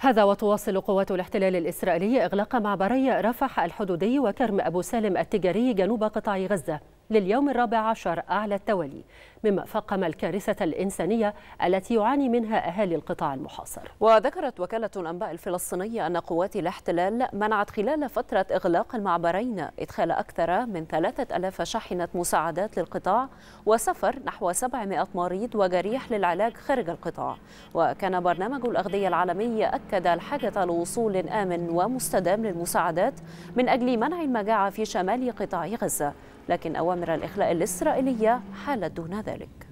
هذا وتواصل قوات الاحتلال الإسرائيلي إغلاق معبري رفح الحدودي وكرم أبو سالم التجاري جنوب قطاع غزة لليوم الرابع عشر أعلى التوالي. مما فقم الكارثة الإنسانية التي يعاني منها أهالي القطاع المحاصر. وذكرت وكالة الأنباء الفلسطينية أن قوات الاحتلال منعت خلال فترة إغلاق المعبرين إدخال أكثر من ثلاثة ألاف شاحنة مساعدات للقطاع وسفر نحو 700 مريض وجريح للعلاج خارج القطاع. وكان برنامج الأغذية العالمي أكد الحاجة لوصول آمن ومستدام للمساعدات من أجل منع المجاعة في شمال قطاع غزة لكن أوامر الإخلاء الإسرائيلية حالت دون ذلك.